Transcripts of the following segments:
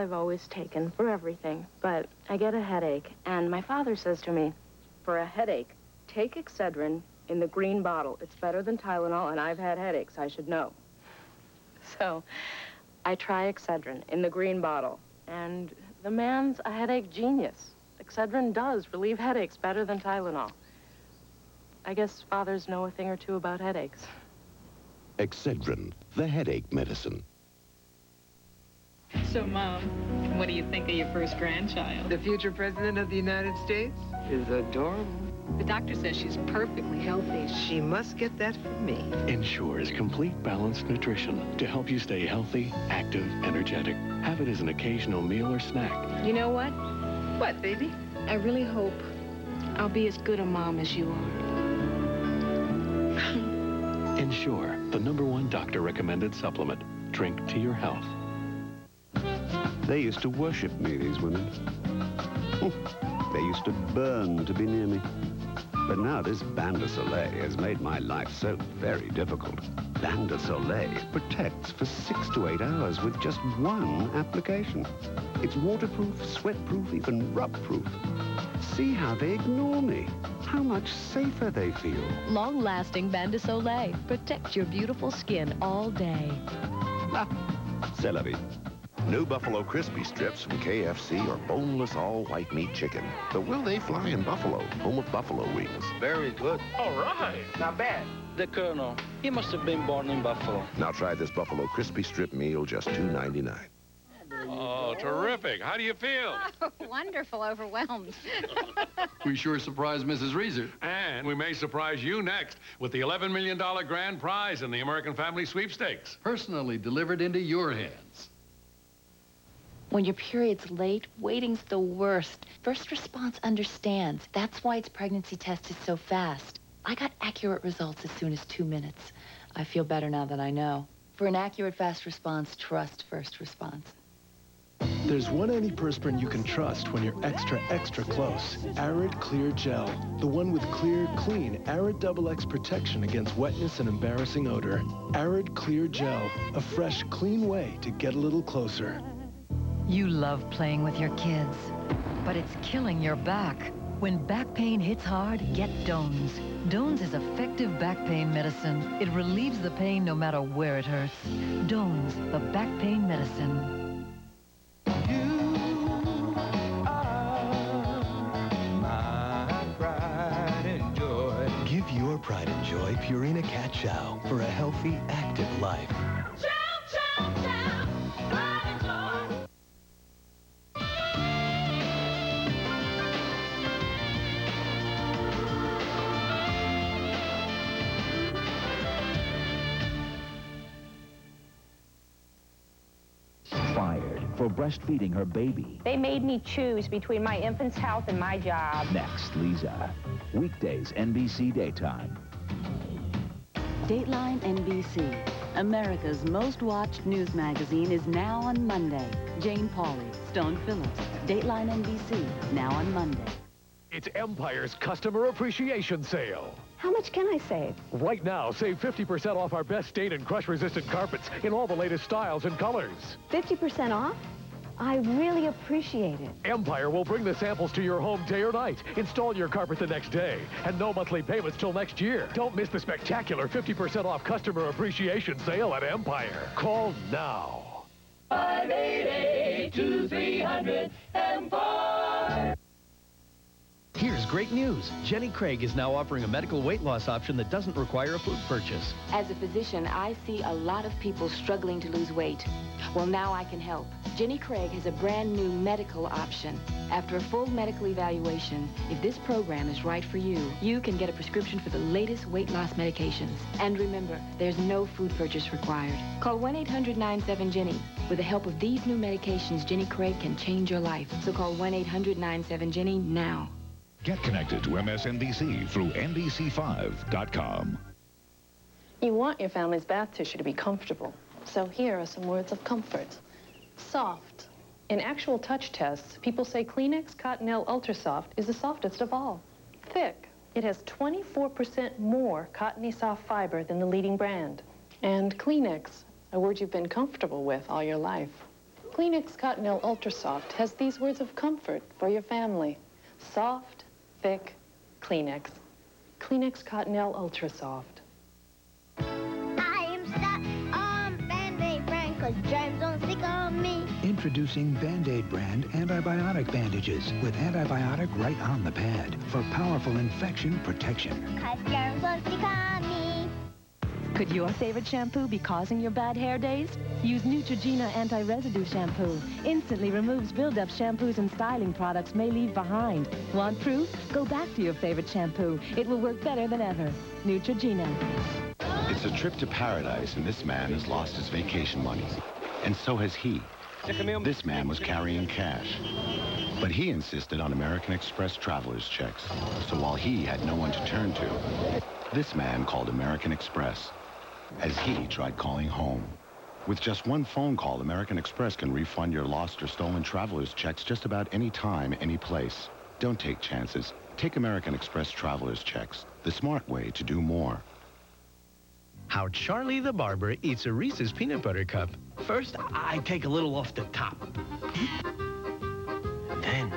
I've always taken for everything, but I get a headache, and my father says to me, for a headache, take Excedrin in the green bottle. It's better than Tylenol, and I've had headaches, I should know. So I try Excedrin in the green bottle, and the man's a headache genius. Excedrin does relieve headaches better than Tylenol. I guess fathers know a thing or two about headaches. Excedrin, the headache medicine. So, Mom, what do you think of your first grandchild? The future president of the United States is adorable. The doctor says she's perfectly healthy. She must get that from me. Ensures complete balanced nutrition to help you stay healthy, active, energetic. Have it as an occasional meal or snack. You know what? What, baby? I really hope I'll be as good a mom as you are. Ensure, the number one doctor-recommended supplement. Drink to your health. They used to worship me, these women. they used to burn to be near me. But now this Bain de Soleil has made my life so very difficult. Bain de Soleil protects for six to eight hours with just one application. It's waterproof, sweatproof, even rub-proof. See how they ignore me. How much safer they feel. Long-lasting Bain de Soleil. Protect your beautiful skin all day. Ah, c'est. New Buffalo Crispy Strips from KFC are boneless all-white meat chicken. But will they fly in Buffalo, home of buffalo wings? Very good. All right. Not bad. The Colonel, he must have been born in Buffalo. Now try this Buffalo Crispy Strip meal, just $2.99. Oh, terrific. How do you feel? Oh, wonderful, overwhelmed. we sure surprised Mrs. Reeser. And we may surprise you next with the $11 million grand prize in the American Family Sweepstakes. Personally delivered into your hands. When your period's late, waiting's the worst. First Response understands. That's why its pregnancy test is so fast. I got accurate results as soon as two minutes. I feel better now that I know. For an accurate fast response, trust First Response. There's one antiperspirant you can trust when you're extra, extra close. Arrid Clear Gel. The one with clear, clean, Arrid Double X protection against wetness and embarrassing odor. Arrid Clear Gel. A fresh, clean way to get a little closer. You love playing with your kids, but it's killing your back. When back pain hits hard, get Doan's. Doan's is effective back pain medicine. It relieves the pain no matter where it hurts. Doan's, the back pain medicine. Give your pride and joy Purina Cat Chow for a healthy, active life. For breastfeeding her baby. They made me choose between my infant's health and my job. Next, Leeza. Weekdays, NBC Daytime. Dateline NBC, America's most watched news magazine, is now on Monday. Jane Pauley, Stone Phillips, Dateline NBC, now on Monday. It's Empire's Customer Appreciation Sale. How much can I save? Right now, save 50% off our best stain and crush-resistant carpets in all the latest styles and colors. 50% off? I really appreciate it. Empire will bring the samples to your home day or night. Install your carpet the next day. And no monthly payments till next year. Don't miss the spectacular 50% off customer appreciation sale at Empire. Call now. 588-2300 Empire. Great news. Jenny Craig is now offering a medical weight loss option that doesn't require a food purchase. As a physician, I see a lot of people struggling to lose weight. Well, now I can help. Jenny Craig has a brand new medical option. After a full medical evaluation, if this program is right for you, you can get a prescription for the latest weight loss medications. And remember, there's no food purchase required. Call 1-800-97-JENNY. With the help of these new medications, Jenny Craig can change your life. So call 1-800-97-JENNY now. Get connected to MSNBC through NBC5.com. You want your family's bath tissue to be comfortable. So here are some words of comfort. Soft. In actual touch tests, people say Kleenex Cottonelle Ultra Soft is the softest of all. Thick. It has 24% more cottony soft fiber than the leading brand. And Kleenex, a word you've been comfortable with all your life. Kleenex Cottonelle Ultra Soft has these words of comfort for your family. Soft, thick, Kleenex. Kleenex Cottonelle Ultra Soft. I am stuck on Band-Aid brand because germs don't stick on me. Introducing Band-Aid brand antibiotic bandages with antibiotic right on the pad for powerful infection protection. Could your favorite shampoo be causing your bad hair days? Use Neutrogena Anti-Residue Shampoo. Instantly removes buildup shampoos and styling products may leave behind. Want proof? Go back to your favorite shampoo. It will work better than ever. Neutrogena. It's a trip to paradise, and this man has lost his vacation money. And so has he. This man was carrying cash. But he insisted on American Express traveler's checks. So while he had no one to turn to, this man called American Express as he tried calling home. With just one phone call, American Express can refund your lost or stolen traveler's checks just about any time, any place. Don't take chances. Take American Express traveler's checks, the smart way to do more. How Charlie the Barber eats a Reese's Peanut Butter Cup. First, I take a little off the top. Then,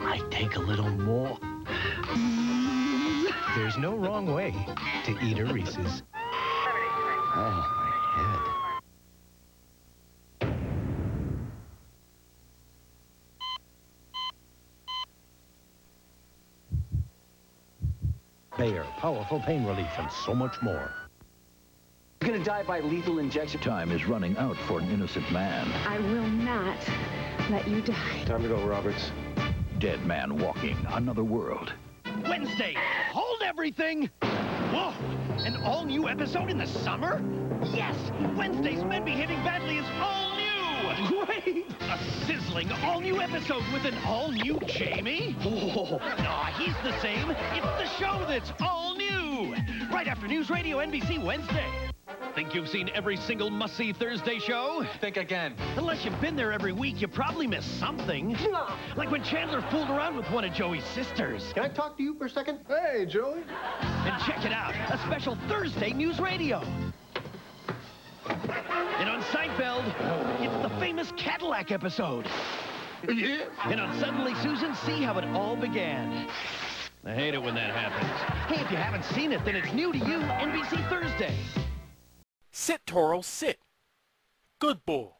I take a little more. There's no wrong way to eat a Reese's. Oh, my head. Bayer, powerful pain relief, and so much more. He's gonna die by lethal injection. Time is running out for an innocent man. I will not let you die. Time to go, Roberts. Dead man walking another world. Wednesday, hold everything! Whoa! An all-new episode in the summer? Yes! Wednesday's Men Behaving Badly is all new! Great! A sizzling all-new episode with an all-new Jamie? Oh, no, he's the same. It's the show that's all new! Right after NewsRadio NBC Wednesday. Think you've seen every single must-see Thursday show? Think again. Unless you've been there every week, you probably missed something. Like when Chandler fooled around with one of Joey's sisters. Can I talk to you for a second? Hey, Joey. And check it out, a special Thursday NewsRadio. And on Seinfeld, it's the famous Cadillac episode. Yeah. And on Suddenly Susan, see how it all began. I hate it when that happens. Hey, if you haven't seen it, then it's new to you, NBC Thursday. Sit, Toro, sit. Good bull.